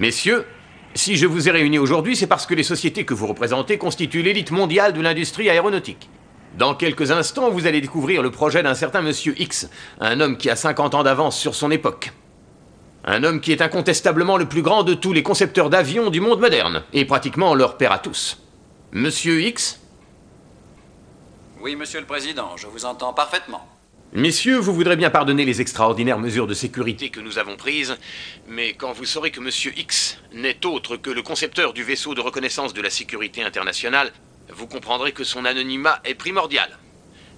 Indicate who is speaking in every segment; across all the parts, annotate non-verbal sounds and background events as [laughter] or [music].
Speaker 1: Messieurs, si je vous ai réunis aujourd'hui, c'est parce que les sociétés que vous représentez constituent l'élite mondiale de l'industrie aéronautique. Dans quelques instants, vous allez découvrir le projet d'un certain Monsieur X, un homme qui a 50 ans d'avance sur son époque. Un homme qui est incontestablement le plus grand de tous les concepteurs d'avions du monde moderne, et pratiquement leur père à tous. Monsieur X
Speaker 2: Oui, monsieur le président, je vous entends parfaitement.
Speaker 1: Messieurs, vous voudrez bien pardonner les extraordinaires mesures de sécurité que nous avons prises, mais quand vous saurez que Monsieur X n'est autre que le concepteur du vaisseau de reconnaissance de la sécurité internationale, vous comprendrez que son anonymat est primordial.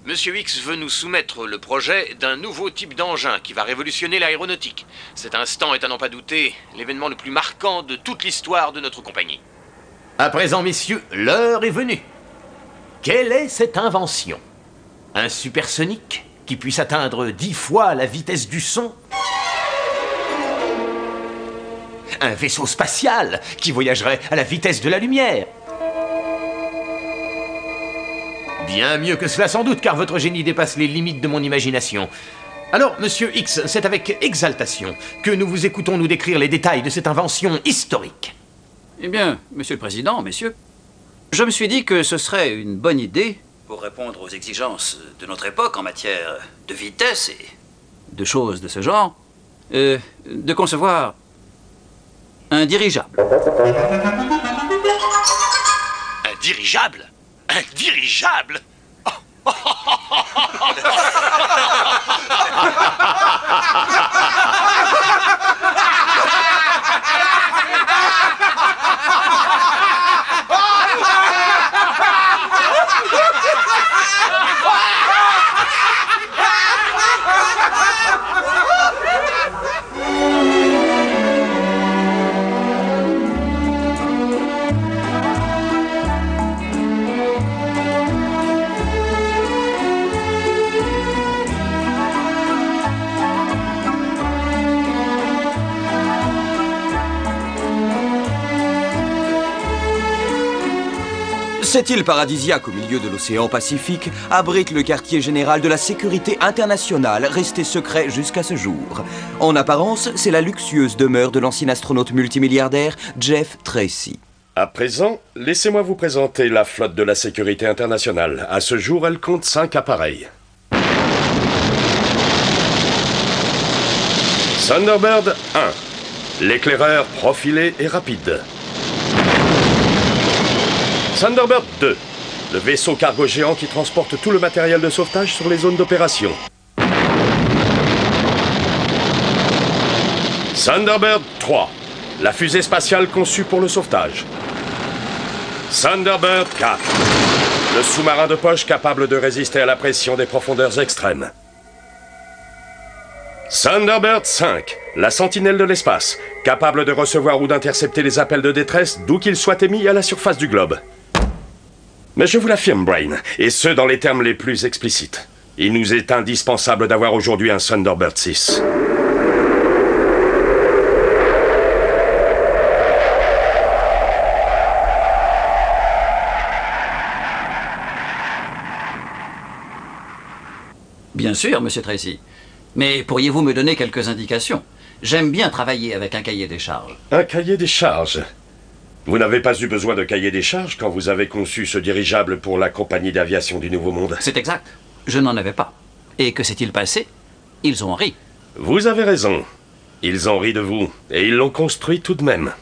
Speaker 1: Monsieur X veut nous soumettre le projet d'un nouveau type d'engin qui va révolutionner l'aéronautique. Cet instant est à n'en pas douter l'événement le plus marquant de toute l'histoire de notre compagnie. À présent, messieurs, l'heure est venue. Quelle est cette invention? Un supersonique? Puisse atteindre dix fois la vitesse du son Un vaisseau spatial qui voyagerait à la vitesse de la lumière Bien mieux que cela sans doute, car votre génie dépasse les limites de mon imagination. Alors, monsieur X, c'est avec exaltation que nous vous écoutons nous décrire les détails de cette invention historique.
Speaker 2: Eh bien, monsieur le président, messieurs, je me suis dit que ce serait une bonne idée, pour répondre aux exigences de notre époque en matière de vitesse et de choses de ce genre, euh, de concevoir un dirigeable.
Speaker 1: Un dirigeable? Un dirigeable? [laughs]
Speaker 3: Cette île paradisiaque au milieu de l'océan Pacifique abrite le quartier général de la sécurité internationale, resté secret jusqu'à ce jour. En apparence, c'est la luxueuse demeure de l'ancien astronaute multimilliardaire Jeff Tracy.
Speaker 4: À présent, laissez-moi vous présenter la flotte de la sécurité internationale. À ce jour, elle compte cinq appareils. Thunderbird 1. L'éclaireur profilé et rapide. Thunderbird 2. Le vaisseau cargo géant qui transporte tout le matériel de sauvetage sur les zones d'opération. Thunderbird 3. La fusée spatiale conçue pour le sauvetage. Thunderbird 4. Le sous-marin de poche capable de résister à la pression des profondeurs extrêmes. Thunderbird 5, la sentinelle de l'espace, capable de recevoir ou d'intercepter les appels de détresse d'où qu'ils soient émis à la surface du globe. Mais je vous l'affirme, Brain, et ce dans les termes les plus explicites. Il nous est indispensable d'avoir aujourd'hui un Thunderbird 6.
Speaker 2: Bien sûr, monsieur Tracy. Mais pourriez-vous me donner quelques indications? J'aime bien travailler avec un cahier des charges.
Speaker 4: Un cahier des charges? Vous n'avez pas eu besoin de cahier des charges quand vous avez conçu ce dirigeable pour la compagnie d'aviation du Nouveau Monde
Speaker 2: C'est exact. Je n'en avais pas. Et que s'est-il passé? Ils ont ri.
Speaker 4: Vous avez raison. Ils ont ri de vous, et ils l'ont construit tout de même.